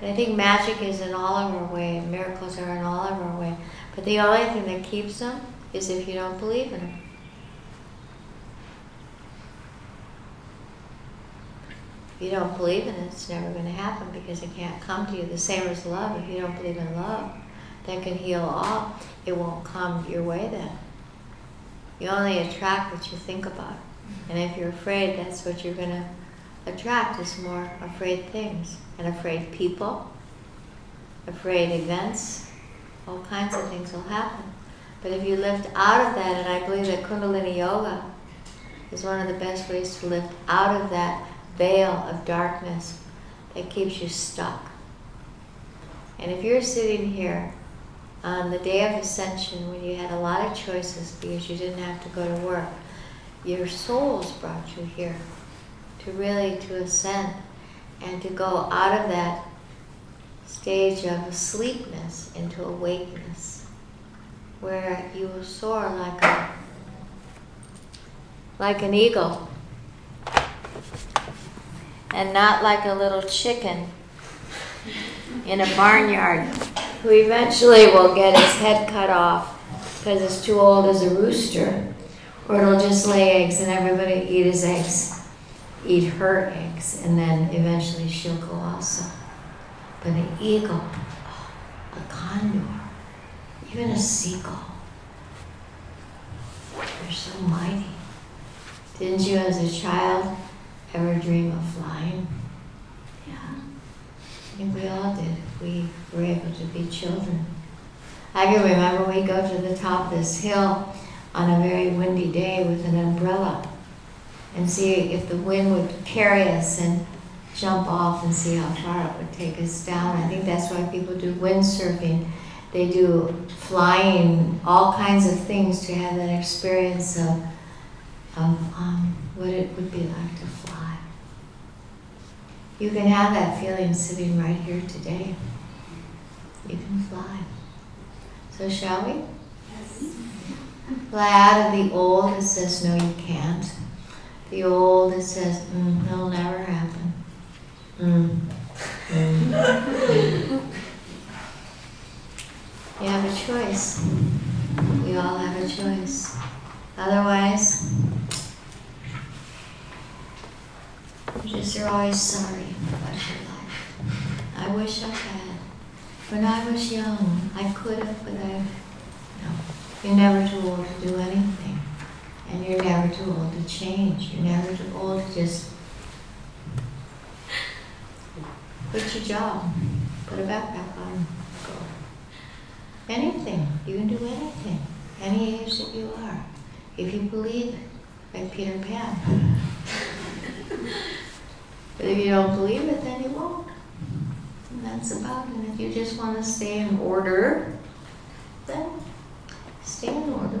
I think magic is in all of our way, miracles are in all of our way. But the only thing that keeps them is if you don't believe in them. If you don't believe in it, it's never going to happen because it can't come to you. The same as love. If you don't believe in love, that can heal all. It won't come your way then. You only attract what you think about. And if you're afraid, that's what you're going to attract is more afraid things and afraid people, afraid events, all kinds of things will happen. But if you lift out of that, and I believe that Kundalini Yoga is one of the best ways to lift out of that veil of darkness that keeps you stuck. And if you're sitting here on the day of ascension when you had a lot of choices because you didn't have to go to work, your souls brought you here to really to ascend and to go out of that stage of asleepness into awakeness where you will soar like a like an eagle. And not like a little chicken in a barnyard who eventually will get its head cut off because it's too old as a rooster or it'll just lay eggs and everybody eat his eggs eat her eggs and then eventually she'll go also but an eagle a condor even a seagull they're so mighty didn't you as a child ever dream of flying? Yeah. I think we all did. We were able to be children. I can remember we go to the top of this hill on a very windy day with an umbrella and see if the wind would carry us and jump off and see how far it would take us down. I think that's why people do windsurfing. They do flying, all kinds of things to have that experience of, of um, what it would be like to fly. You can have that feeling sitting right here today. You can fly. So shall we? Yes. Fly out of the old that says no you can't. The old that says mm, it'll never happen. Mm. Mm. you have a choice. We all have a choice. Otherwise, you just are always sorry about your life. I wish I had. When I was young, I could have, but I, no. You're never too old to do anything. And you're never too old to change. You're never too old to just quit your job, put a backpack on, go. Anything. You can do anything. Any age that you are. If you believe it, like Peter Pan. but if you don't believe it, then you won't. And that's about it. If you just want to stay in order, then stay in order.